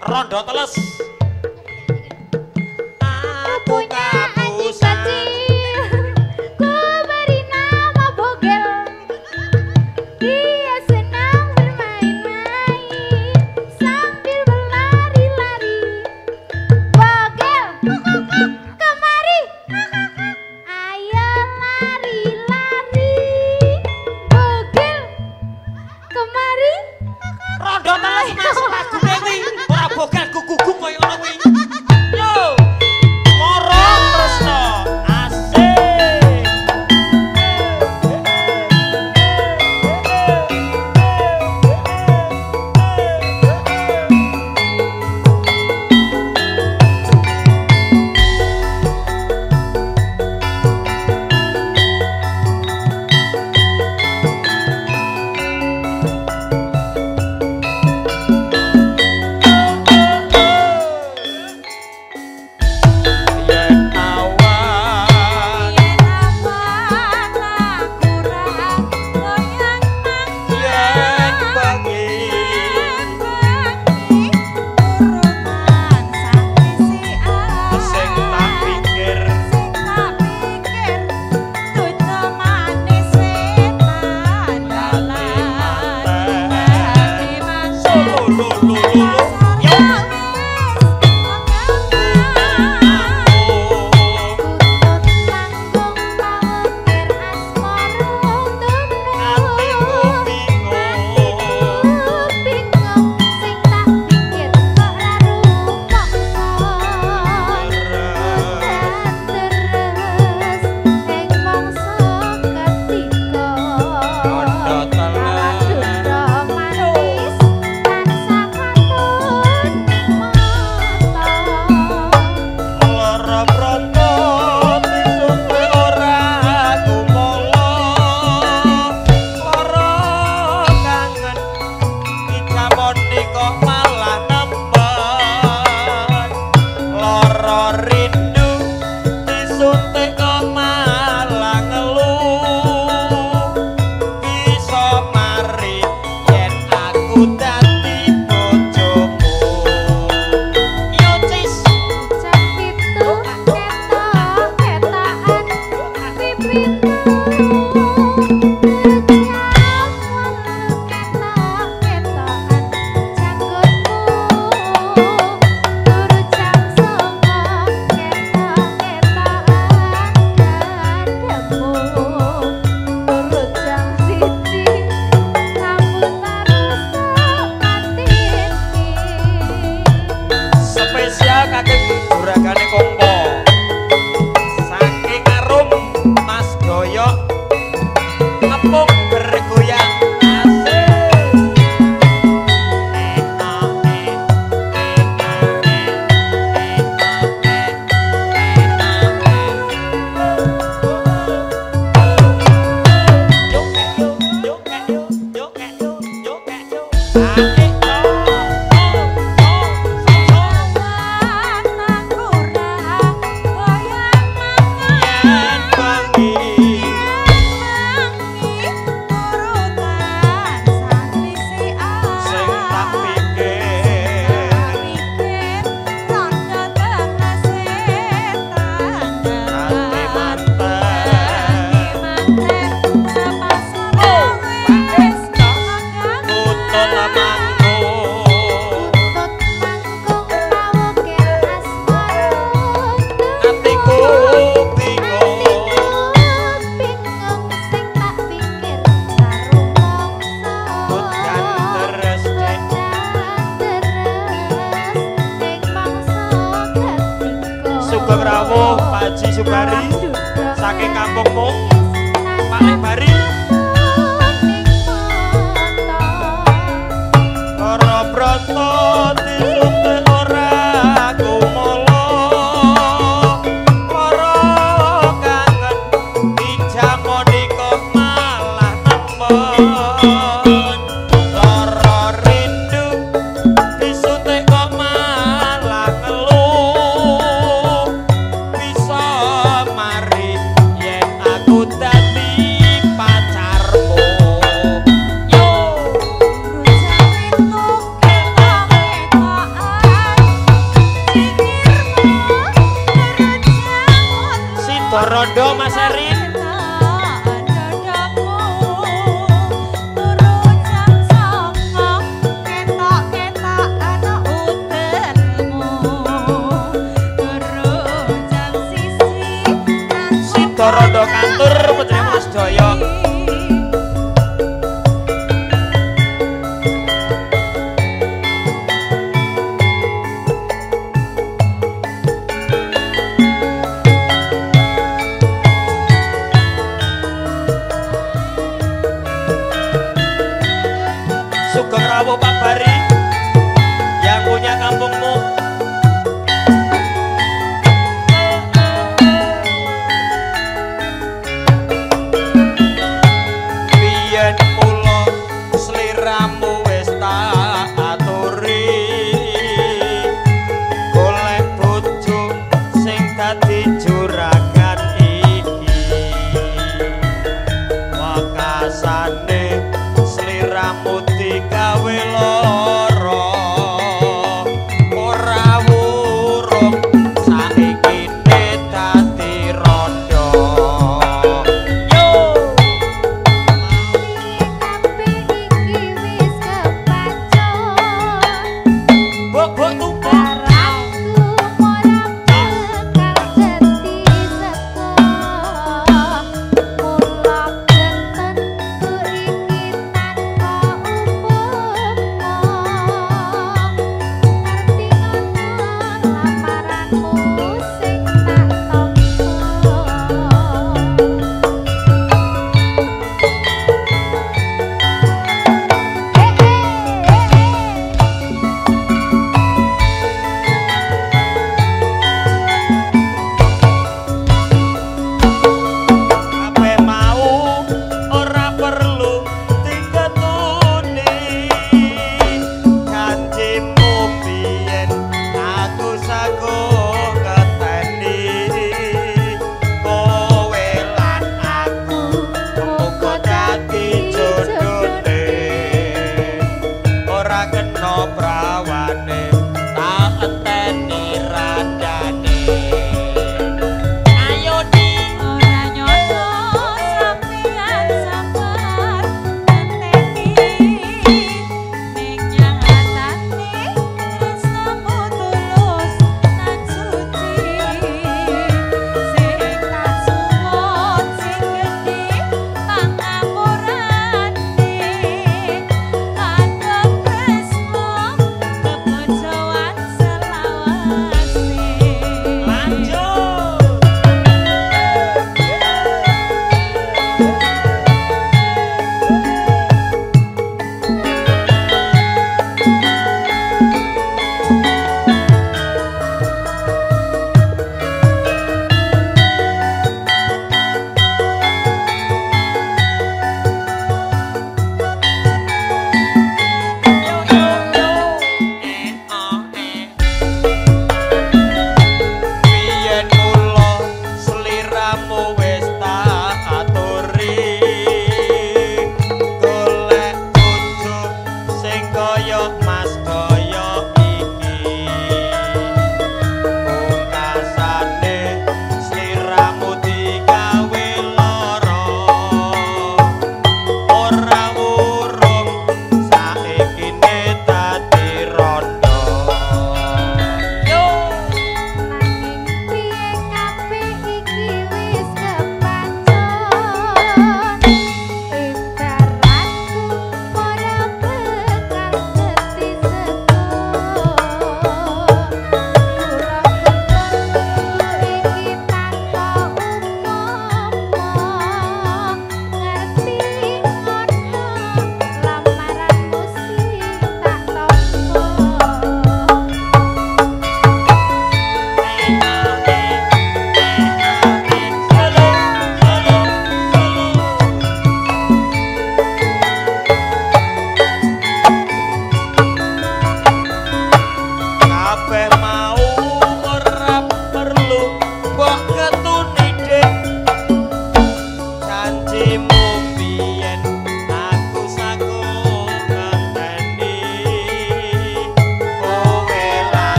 Rondo teles. punya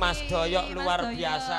Mas Doyok luar biasa.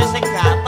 Johnny Sinclair.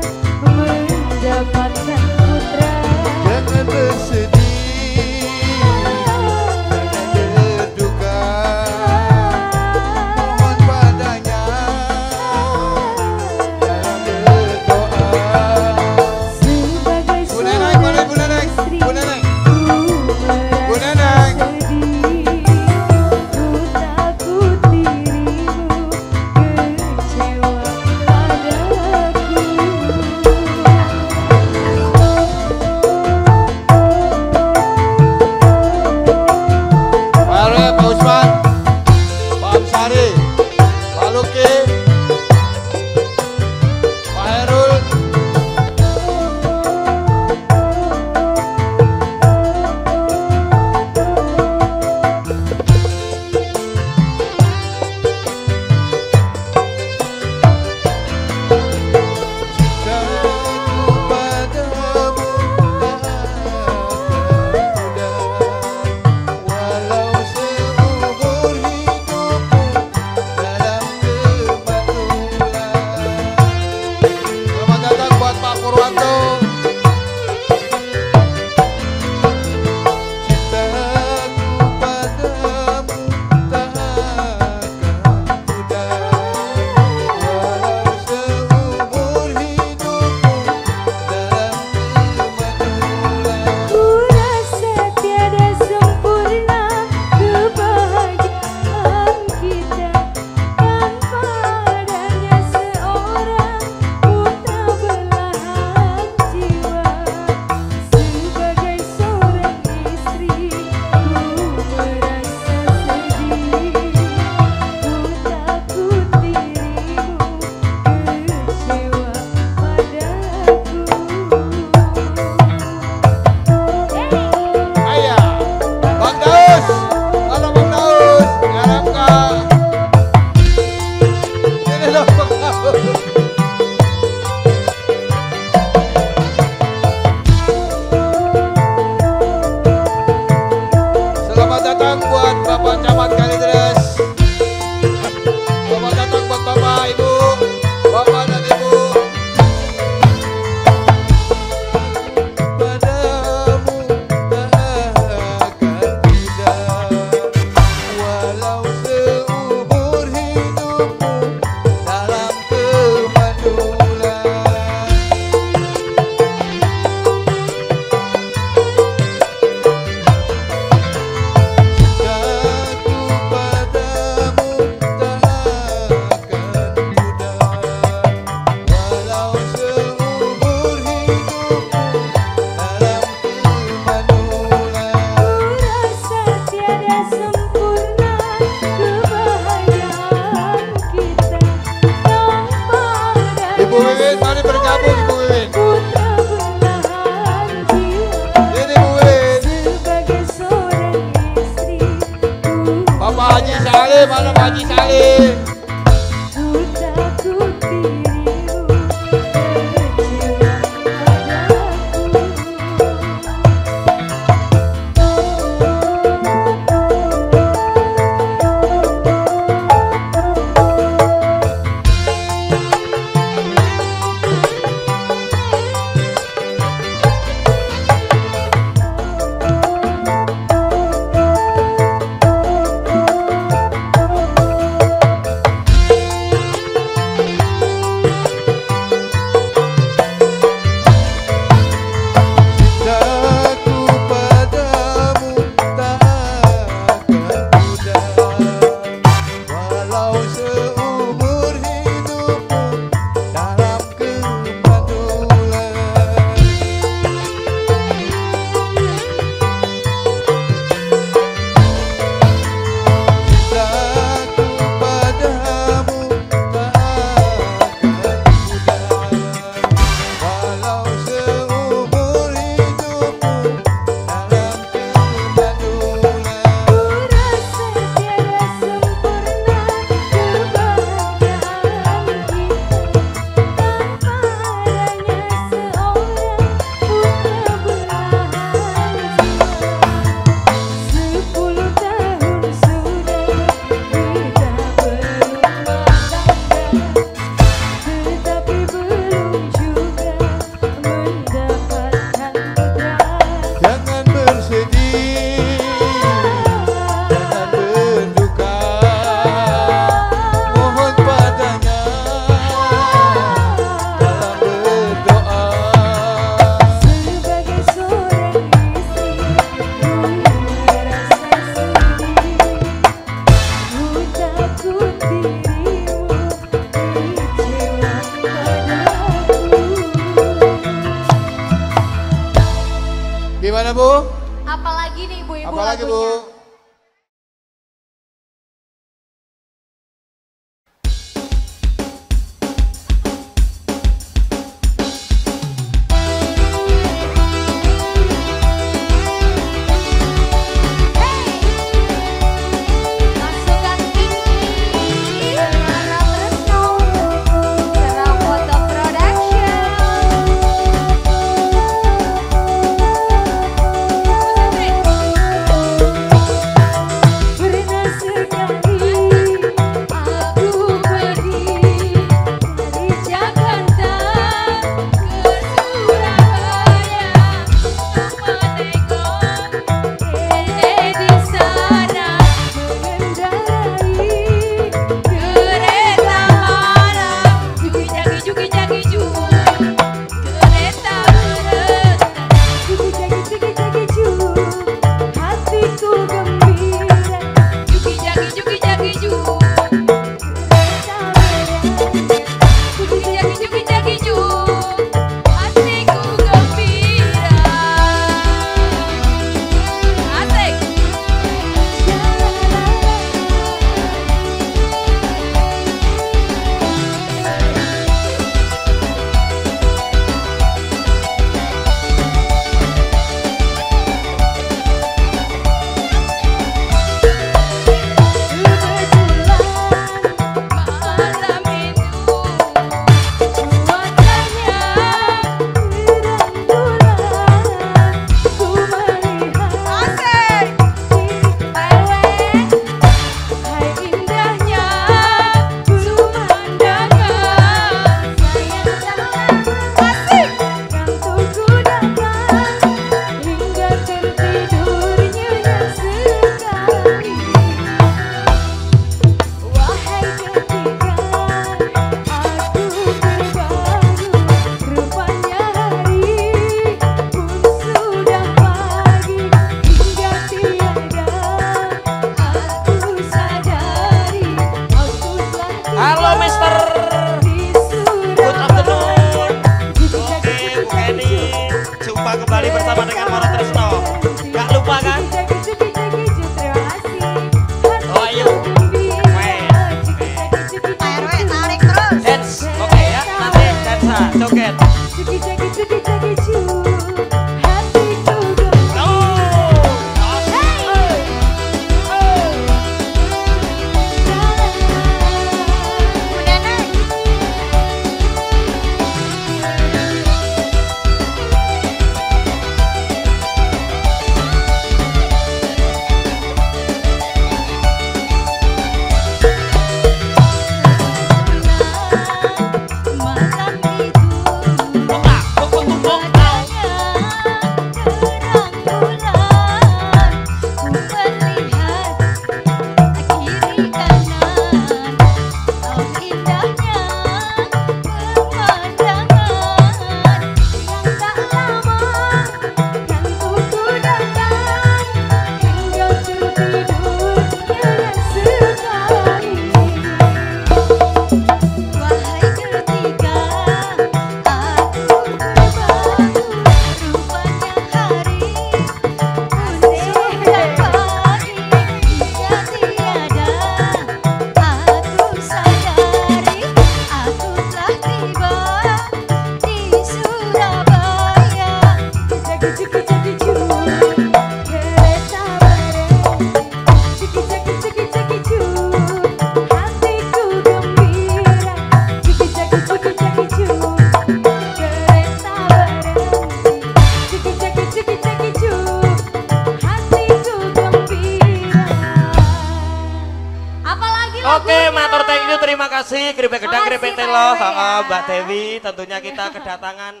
sekali tentunya kita kedatangan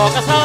pocas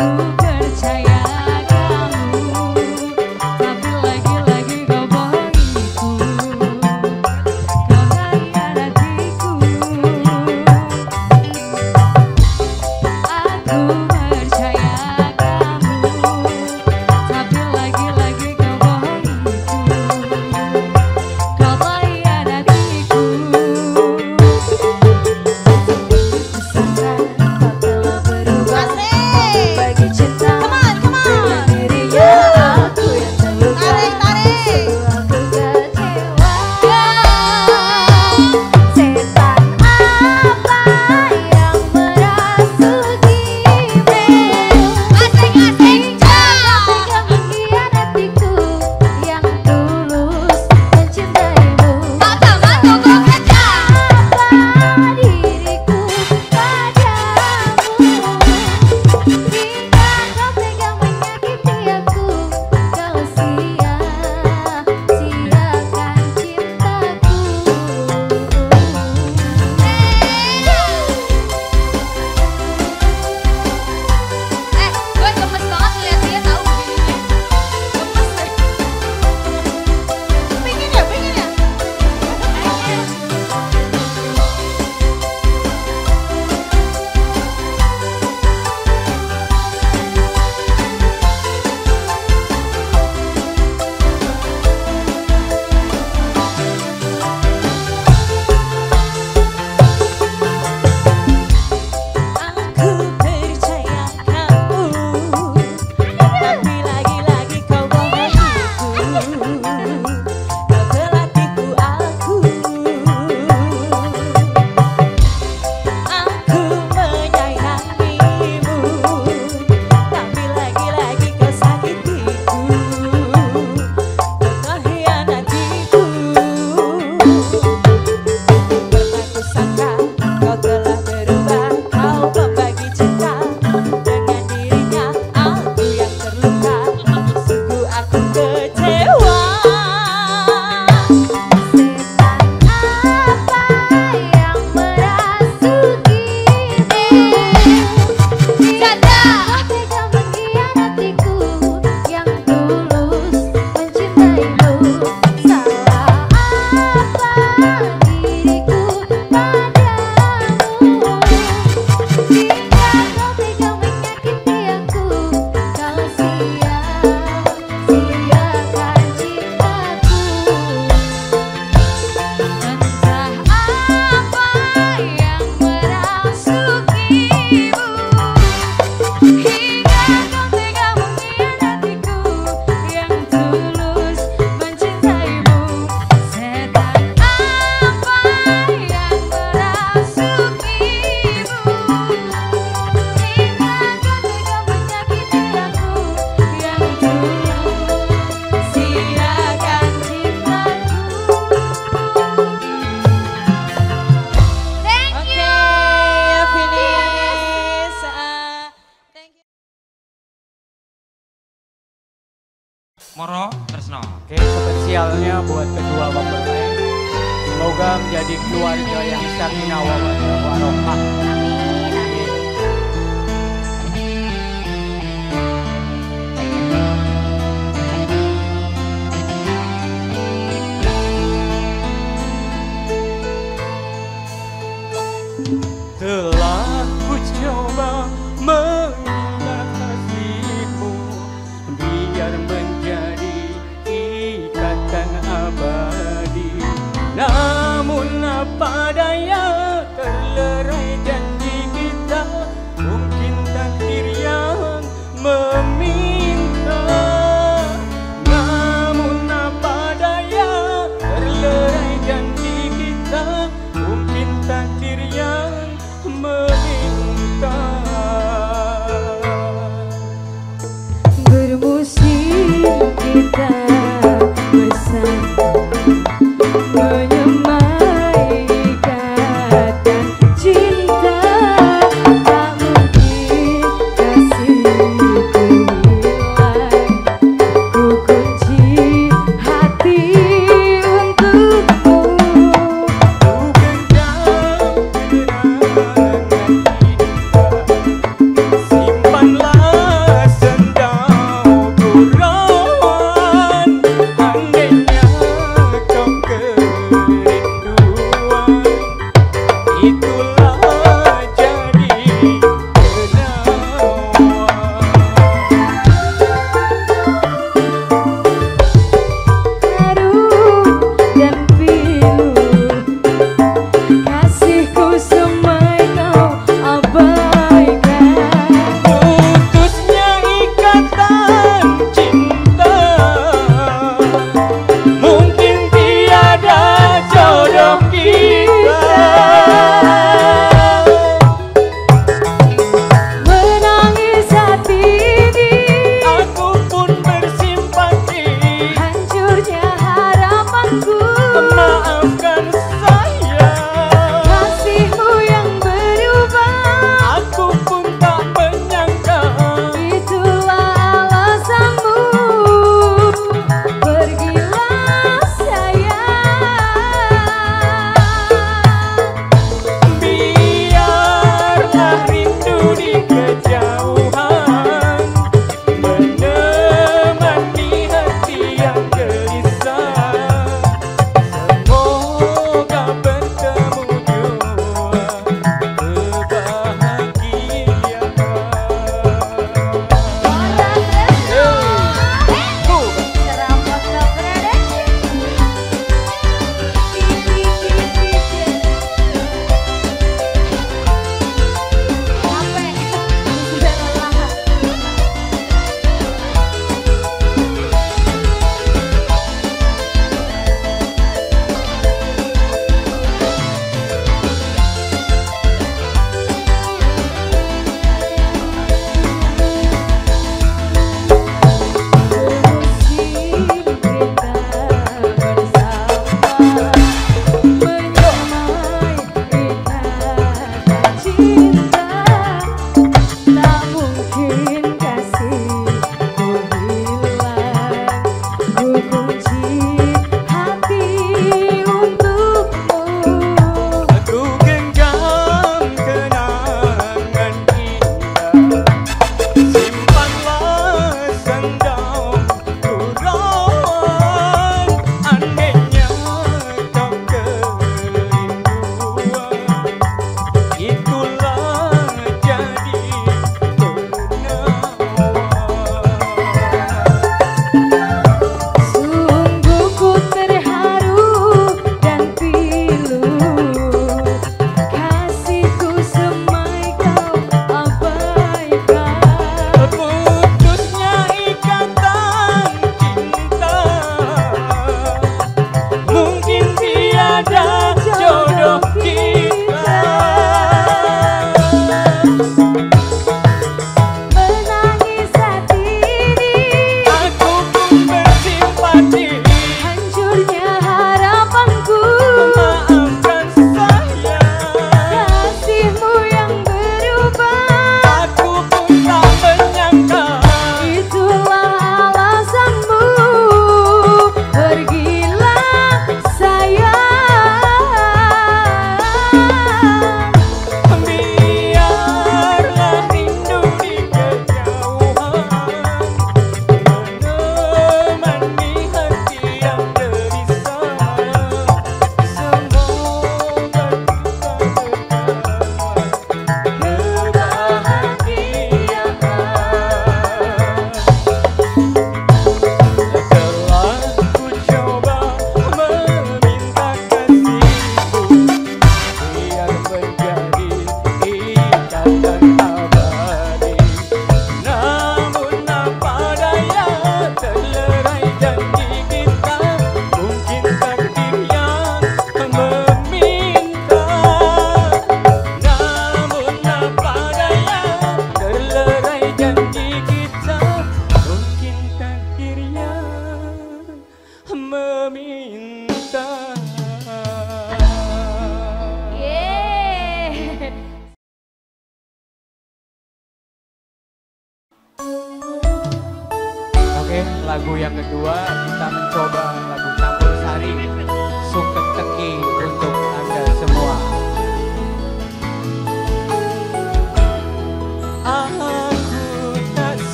oh.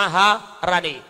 Maharani.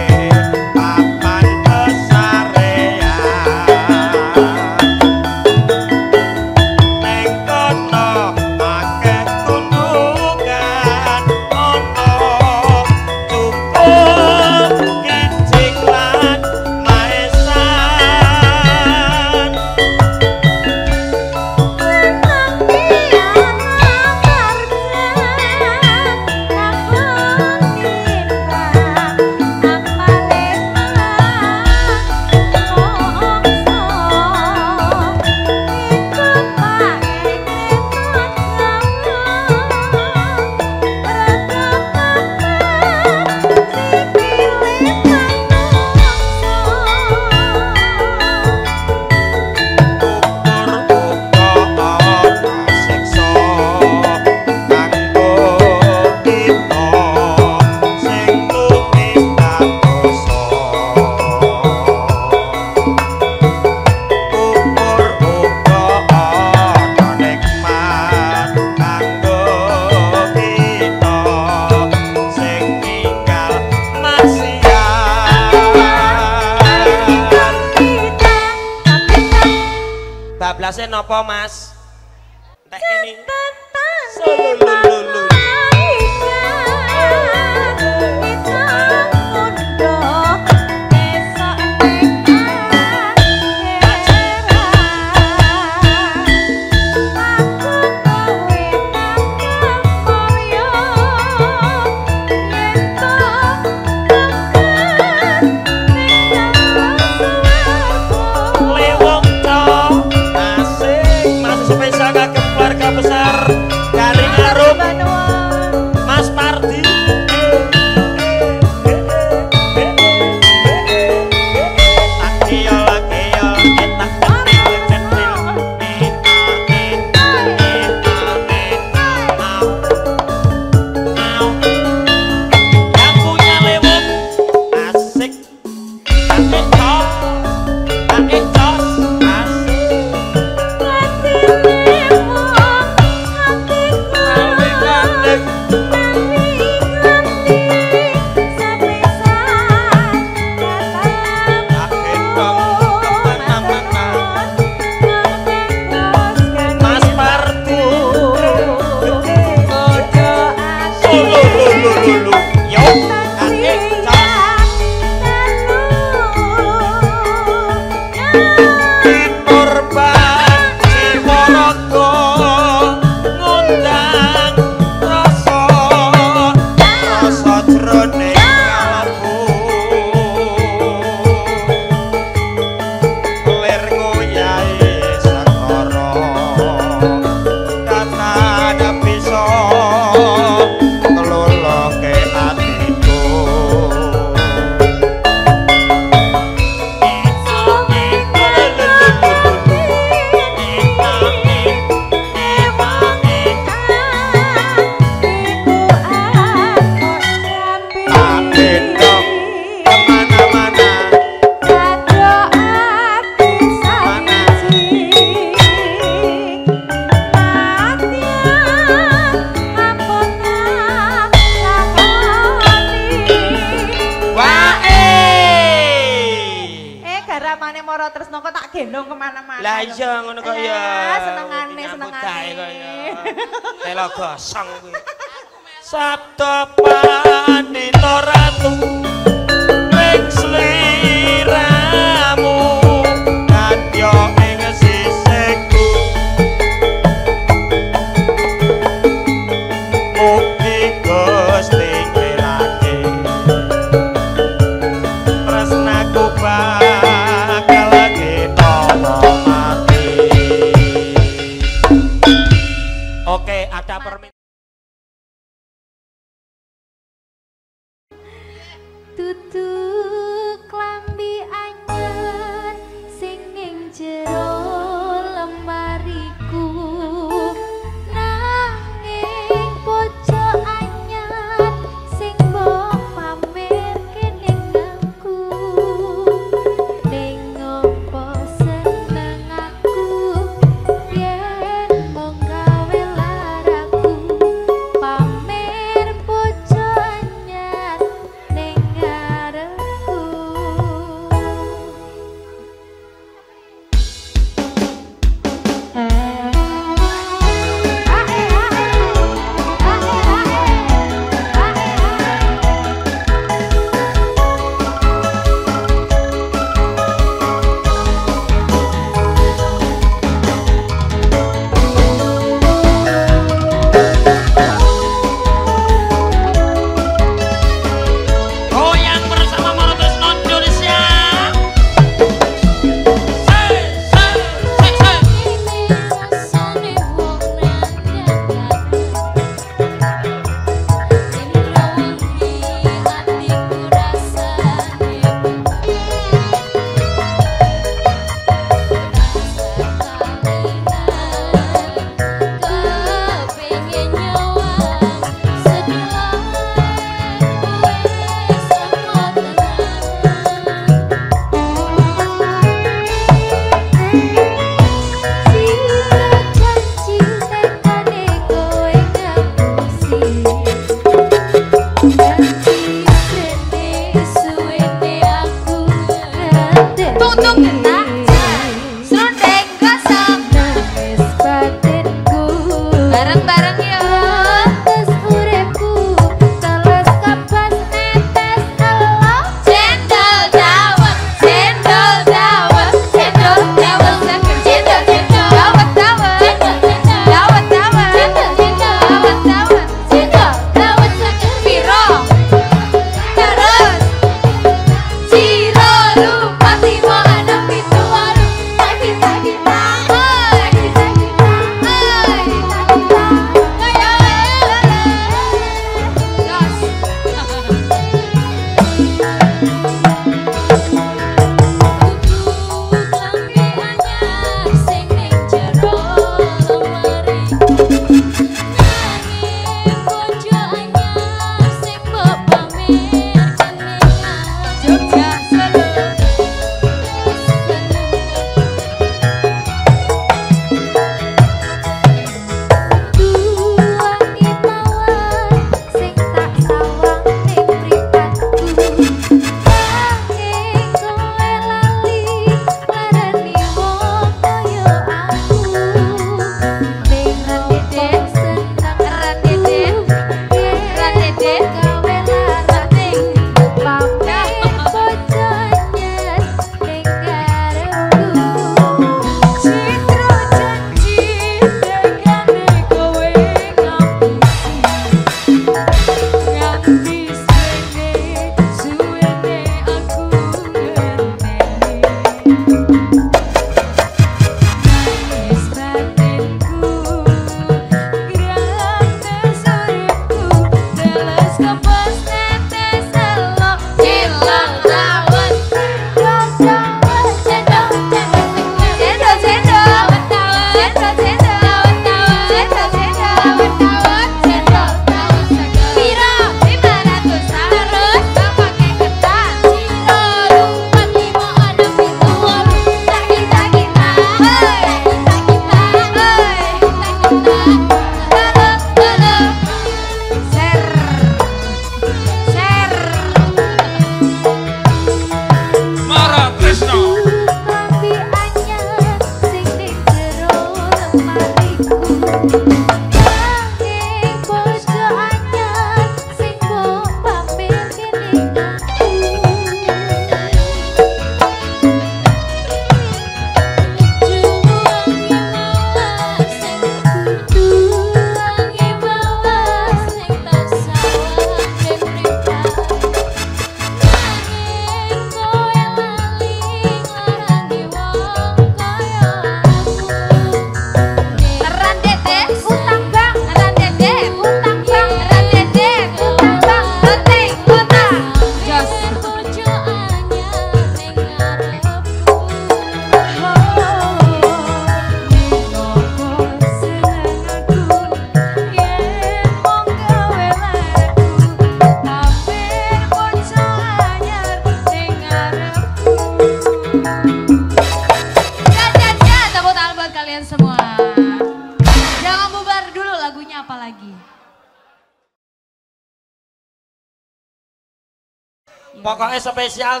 especial